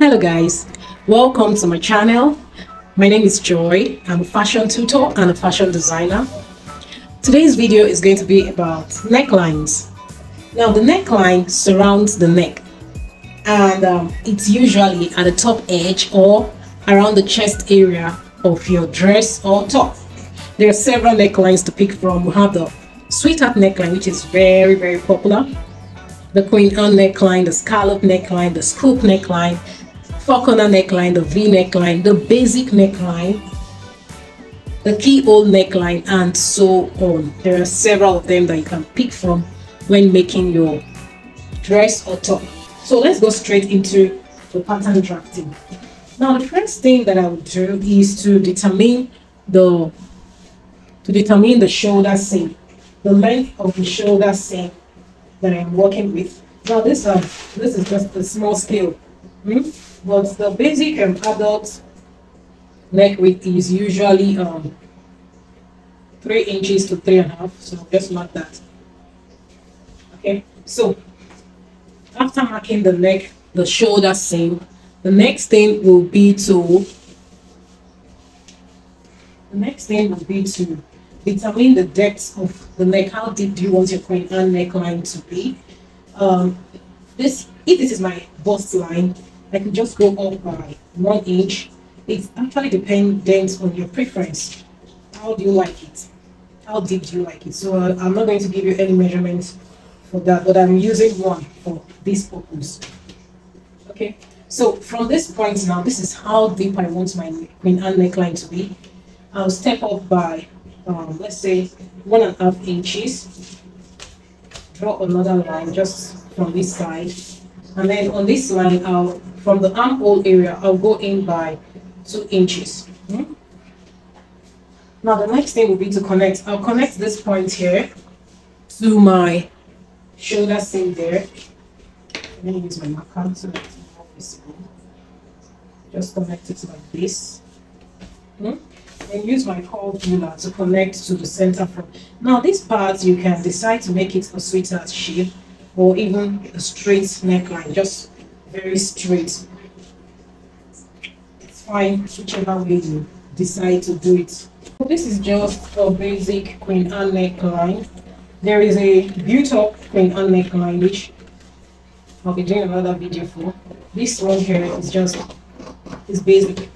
Hello guys, welcome to my channel. My name is Joy. I'm a fashion tutor and a fashion designer. Today's video is going to be about necklines. Now the neckline surrounds the neck and um, it's usually at the top edge or around the chest area of your dress or top. There are several necklines to pick from. We have the sweetheart neckline which is very very popular the Queen Anne neckline, the scallop neckline, the scoop neckline, falconer neckline, the V neckline, the basic neckline, the keyhole neckline, and so on. There are several of them that you can pick from when making your dress or top. So let's go straight into the pattern drafting. Now the first thing that I would do is to determine the to determine the shoulder seam, the length of the shoulder seam that I'm working with. Now this um this is just a small scale, hmm? But the basic um, adult neck width is usually um three inches to three and a half. So just mark that. Okay, so after marking the neck, the shoulder seam, the next thing will be to the next thing will be to determine the depth of the neck. How deep do you want your Queen Anne neckline to be? Um, this, if this is my bust line, I can just go up by one inch. It actually depends on your preference. How do you like it? How deep do you like it? So uh, I'm not going to give you any measurements for that, but I'm using one for this purpose. Okay, so from this point now, this is how deep I want my Queen Anne neckline to be. I'll step up by um, let's say one and a half inches draw another line just from this side and then on this line I'll from the armhole area I'll go in by two inches hmm? now the next thing will be to connect I'll connect this point here to my shoulder seam there let me use my marker so that it's more visible just connect it like this hmm? and use my curved ruler to connect to the center front. Now this part you can decide to make it a sweetheart shape or even a straight neckline, just very straight. It's fine whichever way you decide to do it. So this is just a basic Queen Anne neckline. There is a built-up Queen Anne neckline which I'll be doing another video for. This one here is just is basic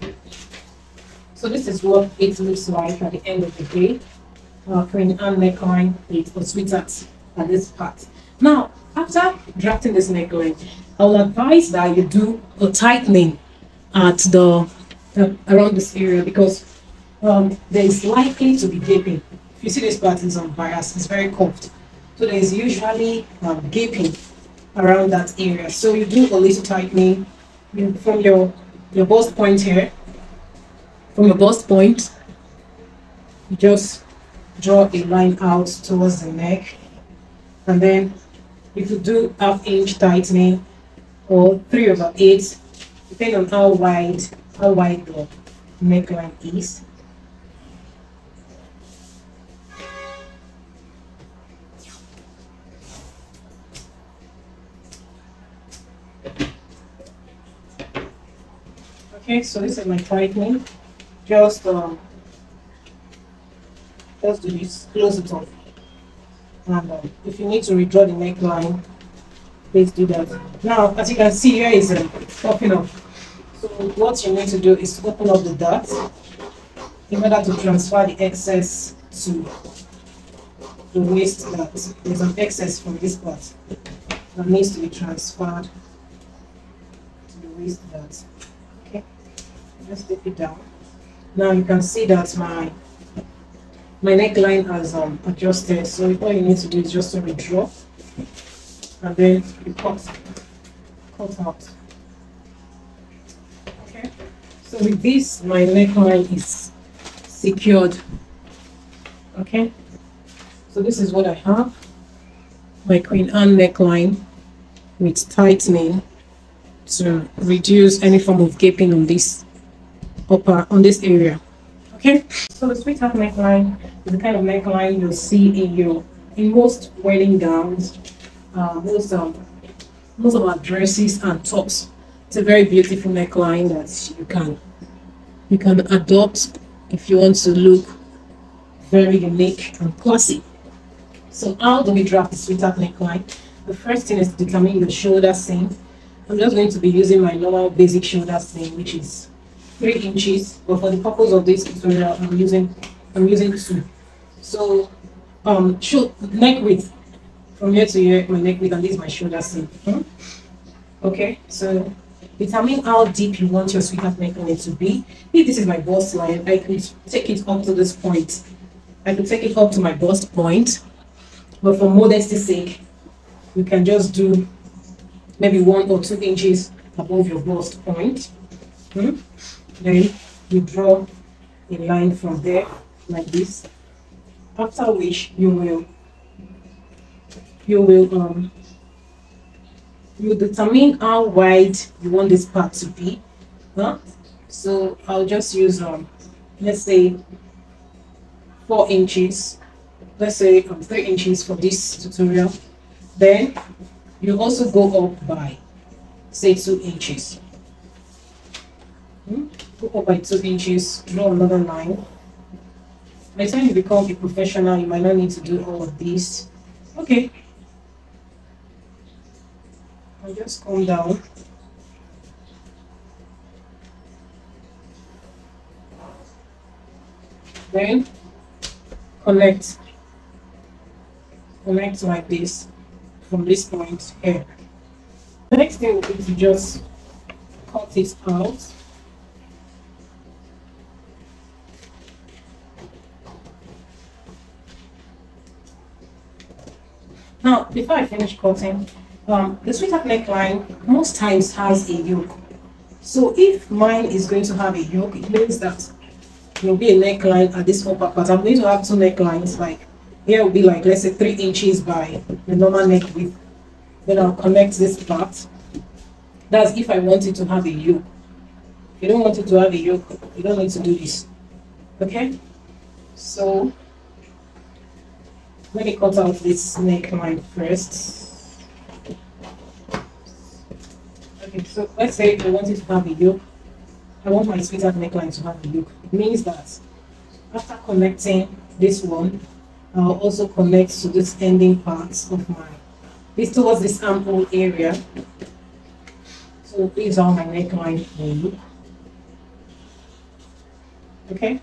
so this is what it looks like at the end of the day. Uh, Queen Anne neckline with a sweetheart at this part. Now, after drafting this neck neckline, I will advise that you do a tightening at the uh, around this area because um, there is likely to be gaping. If you see this part is on bias, it's very curved. So there is usually um, gaping around that area. So you do a little tightening from your your bust point here from your bust point, you just draw a line out towards the neck. And then you could do half inch tightening or three over eight, depending on how wide, how wide the neckline is. Okay, so this is my tightening just um, just do this, close it off. And um, if you need to redraw the neckline, please do that. Now, as you can see here is uh, popping up. So what you need to do is to open up the dart in order to transfer the excess to the waist dart. There's an excess from this part that needs to be transferred to the waist dart. Okay, just take it down. Now you can see that my my neckline has um, adjusted. So all you need to do is just to redraw and then you cut, cut out. Okay. So with this, my neckline is secured. Okay. So this is what I have. My Queen Anne neckline with tightening to reduce any form of gaping on this upper on this area okay so the sweetheart neckline is the kind of neckline you'll see in your in most wedding gowns uh, most um most of our dresses and tops It's a very beautiful neckline that you can you can adopt if you want to look very unique and classy. So how do we draft the sweetheart neckline? The first thing is to determine your shoulder seam. I'm just going to be using my normal basic shoulder seam, which is three inches. But for the purpose of this tutorial, I'm using I'm using two. So um should neck width from here to here, my neck width, and this is my shoulder seam. Hmm? Okay, so determine how deep you want your sweetheart neckline to be. If this is my bust line, I could take it up to this point. I could take it up to my bust point, but for modesty's sake, you can just do maybe one or two inches above your bust point. Hmm? Then you draw a line from there like this. After which you will you will um you determine how wide you want this part to be. Huh? So I'll just use um let's say four inches let's say um, three inches for this tutorial then you also go up by say two inches hmm? by two inches draw another line by the time you become a professional you might not need to do all of this okay I'll just come down then connect connect like this from this point here. The next thing is to just cut it out. Now, before I finish cutting, um, the sweetheart neckline most times has a yoke. So if mine is going to have a yoke, it means that there will be a neckline at this upper part. But I'm going to have two necklines like here will be like, let's say three inches by the normal neck width. Then I'll connect this part. That's if I want it to have a yoke. If you don't want it to have a yoke, you don't need to do this. Okay? So, let me cut out this neckline first. Okay, so let's say I want it to have a yoke. I want my sweetheart neckline to have a yoke. It means that after connecting this one, I'll also connect to this ending parts of my, this towards this armhole area. So these are my neckline look. Okay,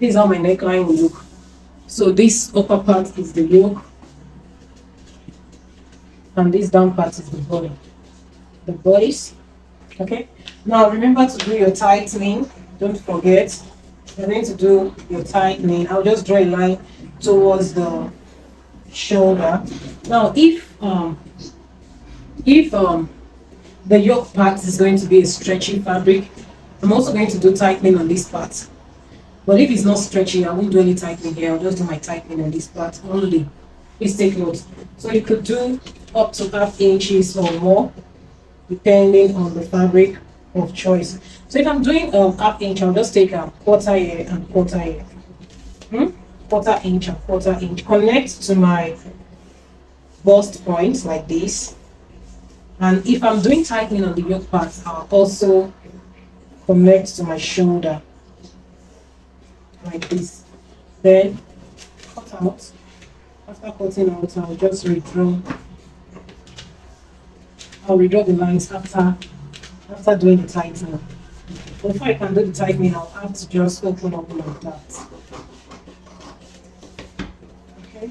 these are my neckline will look. So this upper part is the yoke, and this down part is the body. The bodies. Okay. Now remember to do your tightening. Don't forget. You're going to do your tightening. I'll just draw a line towards the shoulder. Now, if um, if um, the yoke part is going to be a stretchy fabric, I'm also going to do tightening on this part. But if it's not stretchy, I won't do any tightening here. I'll just do my tightening on this part only. Please take note. So you could do up to half inches or more, depending on the fabric of choice. So if I'm doing um, half inch, I'll just take a quarter here and quarter here. Hmm? quarter inch and quarter inch connect to my bust point like this and if I'm doing tightening on the yoke part I'll also connect to my shoulder like this then cut out. After cutting out I'll just redraw. I'll redraw the lines after after doing the tightening. Before I can do the tightening I'll have to just open up like that. Okay.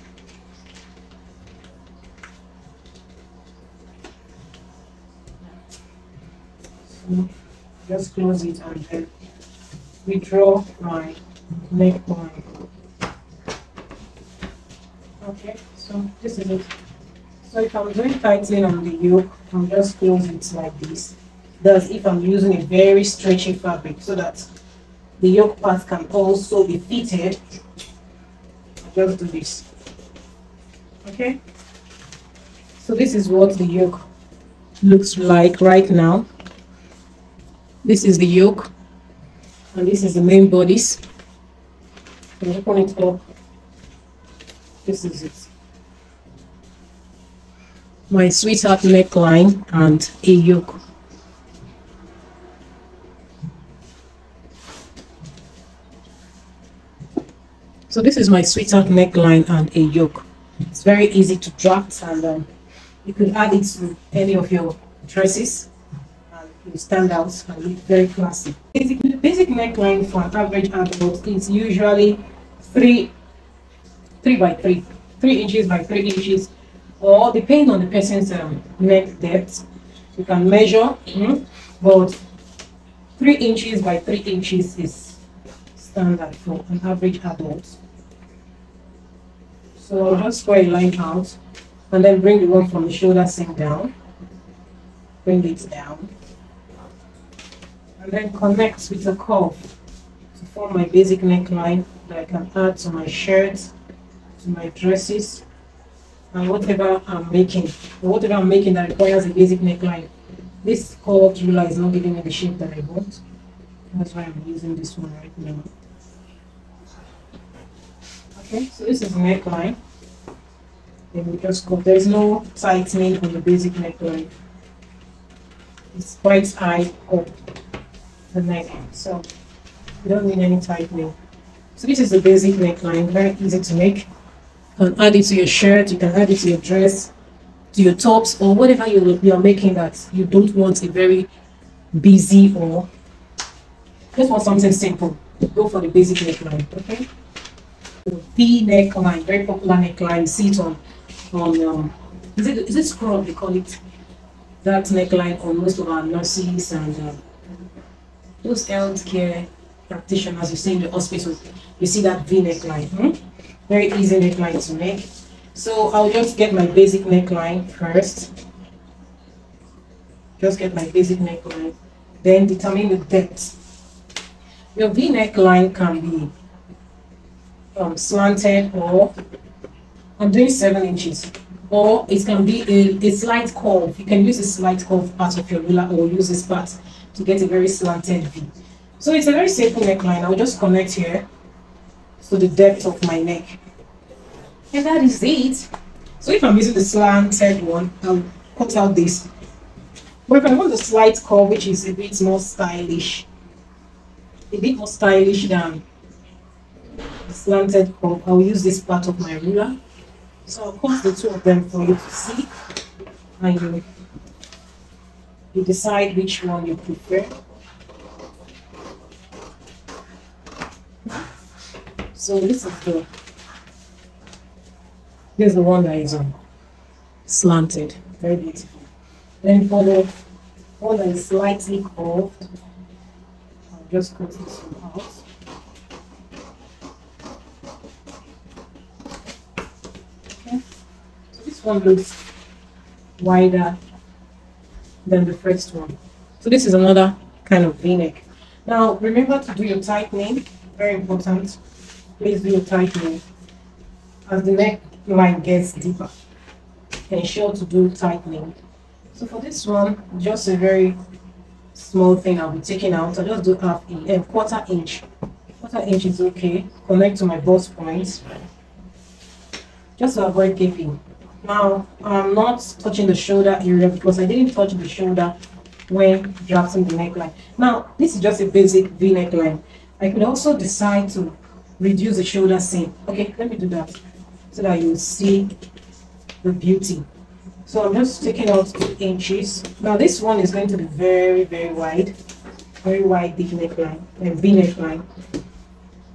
So just close it and then withdraw my neckline. Okay, so this is it. So if I'm doing tightening on the yoke, I'm just close it like this. That's if I'm using a very stretchy fabric so that the yoke part can also be fitted. Just do this. Okay. So this is what the yoke looks like right now. This is the yoke, and this is the main bodies hydroponics block. This is it. My sweetheart neckline and a yoke. So this is my sweetheart neckline and a yoke. It's very easy to draft and um, you could add it to any of your dresses and you stand out and look very classy. Basically basic neckline for an average adult is usually three, three by three, three inches by three inches, or depending on the person's um, neck depth, you can measure, mm but three inches by three inches is standard for an average adult. So I'll just square a line out and then bring the one from the shoulder seam down. Bring it down. And then connect with a curve to form my basic neckline that I can add to my shirts, to my dresses, and whatever I'm making, whatever I'm making that requires a basic neckline. This curved ruler is not giving me the shape that I want. That's why I'm using this one right now. Okay, so this is neckline. Then we just go. There's no tightening on the basic neckline. It's quite high up the neck, so you don't need any tightening. So this is the basic neckline, very easy to make. You can add it to your shirt, you can add it to your dress, to your tops, or whatever you, you're making that you don't want a very busy or just want something simple. Go for the basic neckline, okay? V neckline, very popular neckline. See it on, on um, is it is it scrub they call it? That neckline on most of our nurses and uh, those healthcare practitioners you see in the hospitals. You see that V neckline. Hmm? Very easy neckline to make. So I'll just get my basic neckline first. Just get my basic neckline. Then determine the depth. Your V neckline can be um, slanted or I'm doing seven inches or it can be a, a slight curve. You can use a slight curve part of your ruler or use this part to get a very slanted V. So it's a very simple neckline. I'll just connect here to the depth of my neck. And that is it. So if I'm using the slanted one, I'll cut out this. But if I want the slight curve, which is a bit more stylish, a bit more stylish than the slanted curve, I'll use this part of my ruler. So I'll cut the two of them for you to see. And you, you decide which one you prefer. So this is the this is the one that is um, slanted, very beautiful. Then for the one that is slightly curved, I'll just cut this one out. Okay. So This one looks wider than the first one. So this is another kind of v-neck. Now remember to do your tightening, very important. Please do your tightening as the neck line gets deeper. Ensure to do tightening. So for this one, just a very small thing I'll be taking out. I'll just do half a eh, quarter inch. Quarter inch is okay. Connect to my bust points. Just to avoid gaping. Now, I'm not touching the shoulder area because I didn't touch the shoulder when drafting the neckline. Now, this is just a basic V neckline. I could also decide to reduce the shoulder seam. Okay, let me do that so that you see the beauty. So I'm just taking out two inches. Now this one is going to be very, very wide. Very wide deep neckline, a V neckline.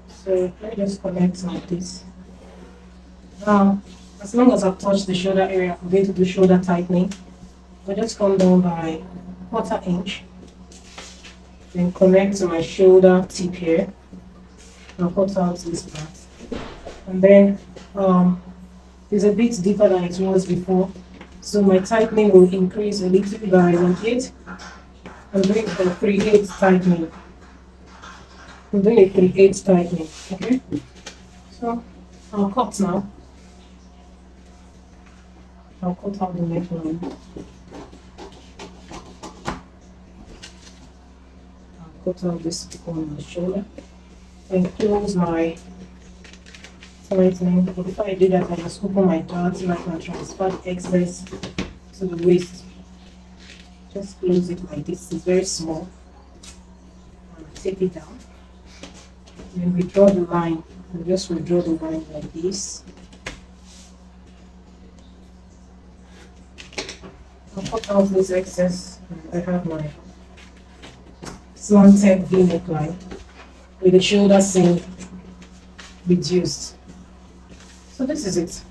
So let me just connect like this. Now as long as I've touched the shoulder area, I'm going to do shoulder tightening. I'll just come down by quarter inch. Then connect to my shoulder tip here. And cut out this part. And then um, it's a bit deeper than it was before. So my tightening will increase a little bit by one eight. I'm doing a 3 8 tightening. I'm doing a 3 8 tightening. Okay? So I'll cut now. I'll cut out the neckline. I'll cut out this on the shoulder and close my tightening. But before I do that, I just open my dart so I can transfer the excess to the waist. Just close it like this. It's very small. And take it down. And we draw the line I'll just withdraw the line like this. I'll out this excess. I have my slanted V neckline with the shoulder seam reduced. So this is it.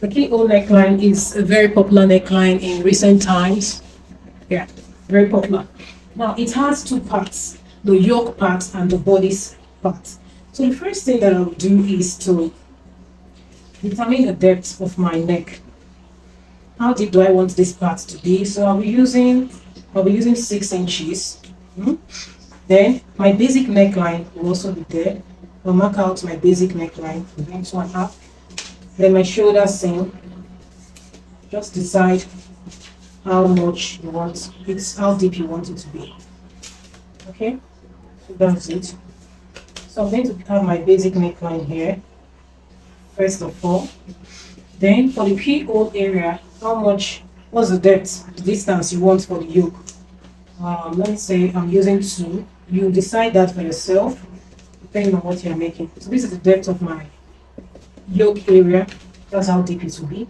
The keyhole neckline is a very popular neckline in recent times. Yeah, very popular. Now it has two parts, the yoke part and the bodice part. So the first thing that I'll do is to determine the depth of my neck. How deep do I want this part to be? So I'll be using I'll be using six inches. Hmm? Then my basic neckline will also be there. I'll mark out my basic neckline, bring one up then my shoulder seam. Just decide how much you want, it's how deep you want it to be. Okay, so that's it. So I'm going to have my basic neckline here, first of all. Then for the keyhole area, how much, what's the depth, the distance you want for the yoke? Um, let me say I'm using two. You decide that for yourself, depending on what you're making. So this is the depth of my yoke area. That's how deep it will be.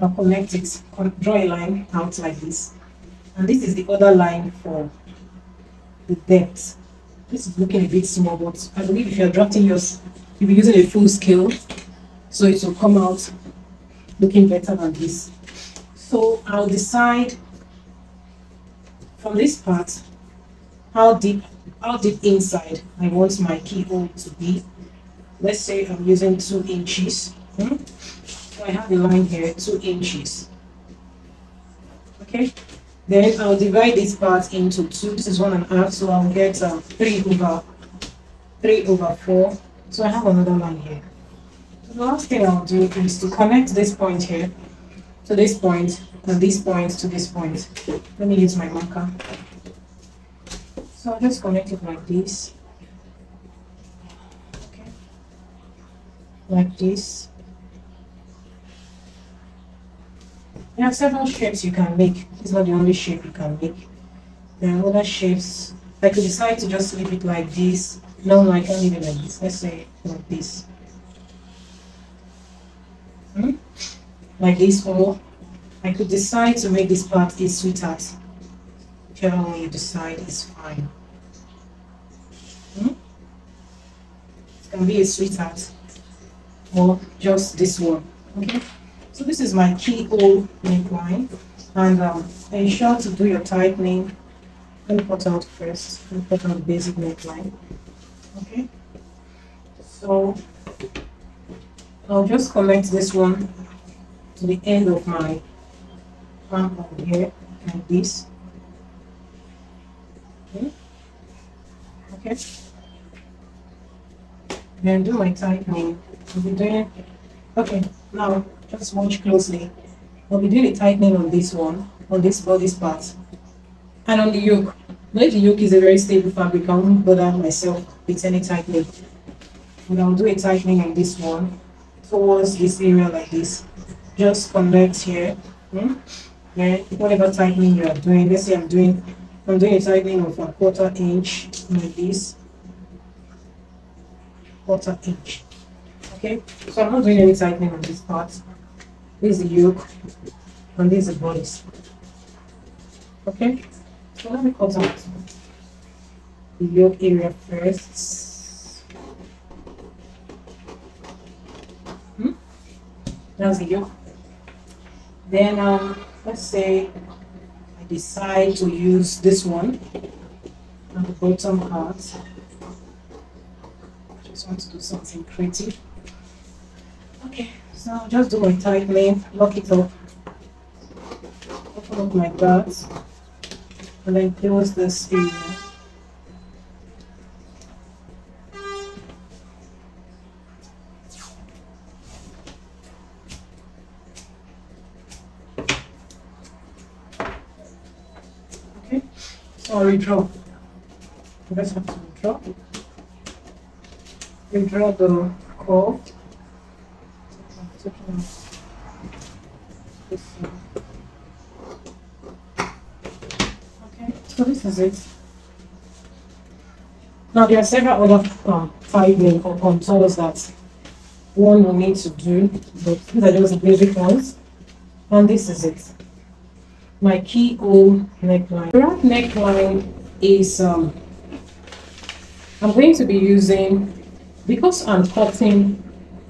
I'll connect it, draw a line out like this. And this is the other line for the depth. This is looking a bit small, but I believe if you're drafting yours, you'll be using a full scale, so it will come out looking better than this. So I'll decide from this part how deep how deep inside I want my keyhole to be let's say I'm using two inches. Hmm? So I have a line here, two inches. Okay, then I'll divide this part into two. This is one and a half, so I'll get uh, three over three over four. So I have another line here. The last thing I'll do is to connect this point here to this point and this point to this point. Let me use my marker. So I'll just connect it like this. Okay. Like this. There are several shapes you can make. It's not the only shape you can make. There are other shapes. I could decide to just leave it like this. No, I can't leave it like this. Let's say like this. Hmm? Like this, or I could decide to make this part a sweetheart. Whichever one you decide is fine. Hmm? It can be a sweetheart or just this one okay so this is my keyhole neckline and um, ensure to do your tightening me cut out first me cut out the basic neckline okay so I'll just connect this one to the end of my arm over here like this. Okay. Okay. Then do my tightening. We'll be doing, okay, now just watch closely. We'll be doing a tightening on this one, on this body part, and on the yoke. Now the yoke is a very stable fabric, I won't bother myself with any tightening. But I'll do a tightening on this one towards this area like this. Just connect here. Hmm? Then whatever tightening you are doing, let's say I'm doing I'm doing a tightening of a quarter inch like this. Quarter inch. Okay, so I'm not doing any tightening on this part. This is the yoke, and this is the bodice. Okay, so let me cut out the yoke area first. Hmm? That's the yoke. Then, um, let's say I decide to use this one on the bottom part. I just want to do something creative. Okay, so just do my tightening, lock it up, open up my guards, and then close this area. Okay, so I'll redraw. I just have to redraw. Redraw the curve. Okay, so this is it. Now there are several other um, fibering or contours that one will need to do, but these are just the basic ones. And this is it. My keyhole neckline. The neckline is um, I'm going to be using because I'm cutting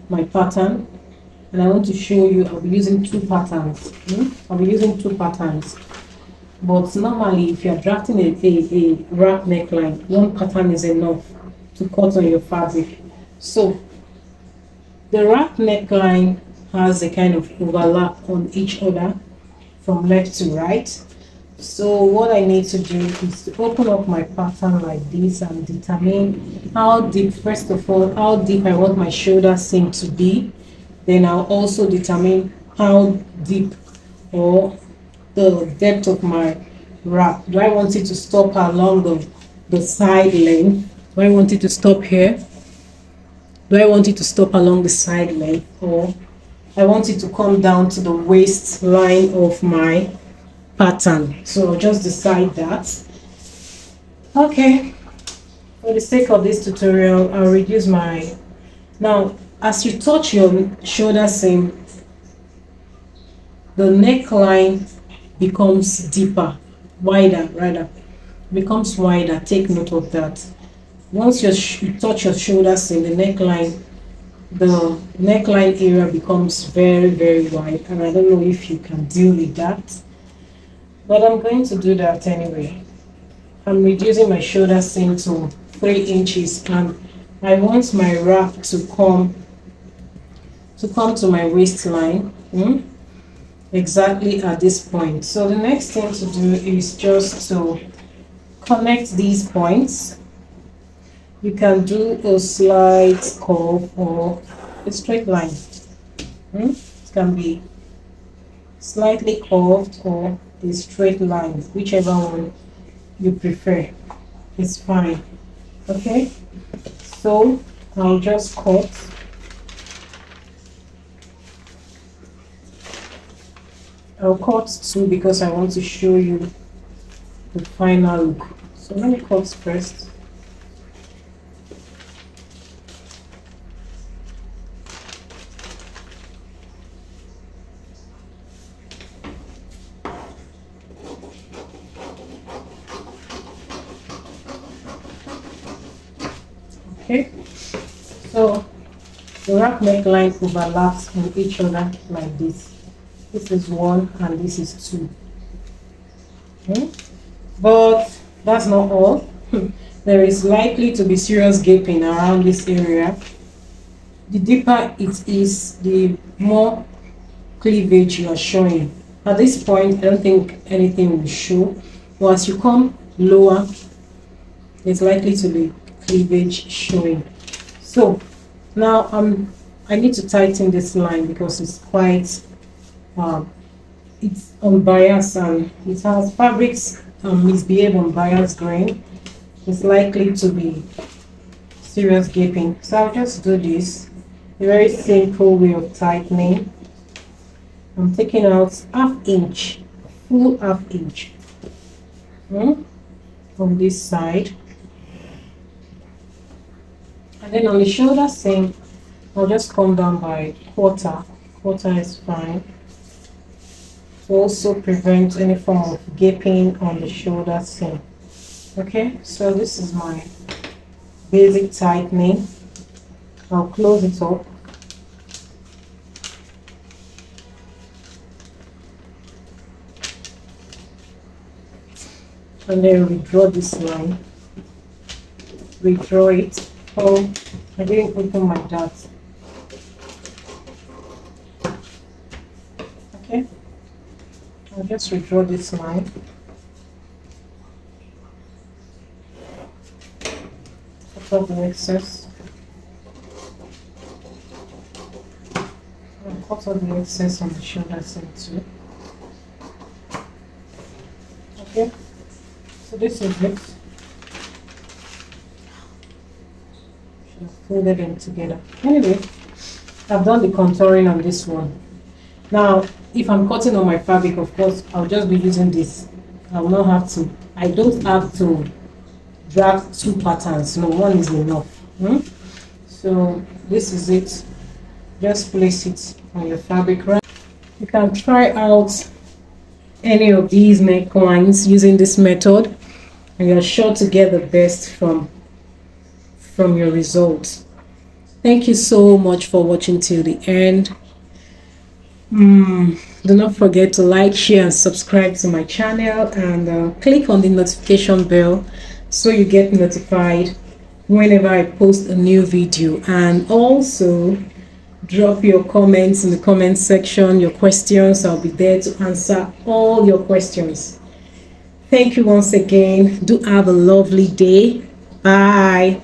my pattern and I want to show you I'll be using two patterns hmm? I'll be using two patterns but normally if you're drafting a, a, a wrap neckline one pattern is enough to cut on your fabric so the wrap neckline has a kind of overlap on each other from left to right so what I need to do is to open up my pattern like this and determine how deep, first of all, how deep I want my shoulder seam to be. Then I'll also determine how deep or the depth of my wrap. Do I want it to stop along the, the side length? Do I want it to stop here? Do I want it to stop along the side length? Or I want it to come down to the waistline of my pattern. So just decide that. Okay. For the sake of this tutorial i'll reduce my now as you touch your shoulder seam the neckline becomes deeper wider rather becomes wider. Take note of that. Once you touch your shoulder seam the neckline the neckline area becomes very very wide and i don't know if you can deal with that but I'm going to do that anyway. I'm reducing my shoulder seam to 3 inches and I want my wrap to come to come to my waistline hmm? exactly at this point. So the next thing to do is just to connect these points. You can do a slight curve or a straight line. Hmm? It can be slightly curved or a straight line whichever one you prefer. It's fine. Okay? So I'll just cut. I'll cut two because I want to show you the final look. So let me cut first okay so the wrap neckline overlaps on each other like this. This is one and this is two. Okay? Hmm? but that's not all. There is likely to be serious gaping around this area. The deeper it is the more cleavage you are showing. At this point i don't think anything will show. But as you come lower it's likely to be cleavage showing. So now um I need to tighten this line because it's quite um, it's unbiased and it has fabrics um, misbehave on bias grain. It's likely to be serious gaping. So I'll just do this. A very simple way of tightening. I'm taking out half inch full half inch hmm, from this side then on the shoulder seam, I'll just come down by quarter. Quarter is fine. To also prevent any form of gaping on the shoulder seam. Okay, so this is my basic tightening. I'll close it up. And then redraw this line. Redraw it Oh, I didn't open my darts. Okay, I'll just redraw this line. Cut off the excess. I'll cut off the excess on the shoulder seam too. Okay, so this is it. Folded them together. Anyway, I've done the contouring on this one. Now, if I'm cutting on my fabric, of course, I'll just be using this. I will not have to, I don't have to drag two patterns no one is enough hmm? so this is it just place it on your fabric right you can try out any of these necklines using this method and you're sure to get the best from from your results. Thank you so much for watching till the end. Mm, do not forget to like share and subscribe to my channel and uh, click on the notification bell so you get notified whenever I post a new video. And also drop your comments in the comment section your questions. I'll be there to answer all your questions. Thank you once again. Do have a lovely day. Bye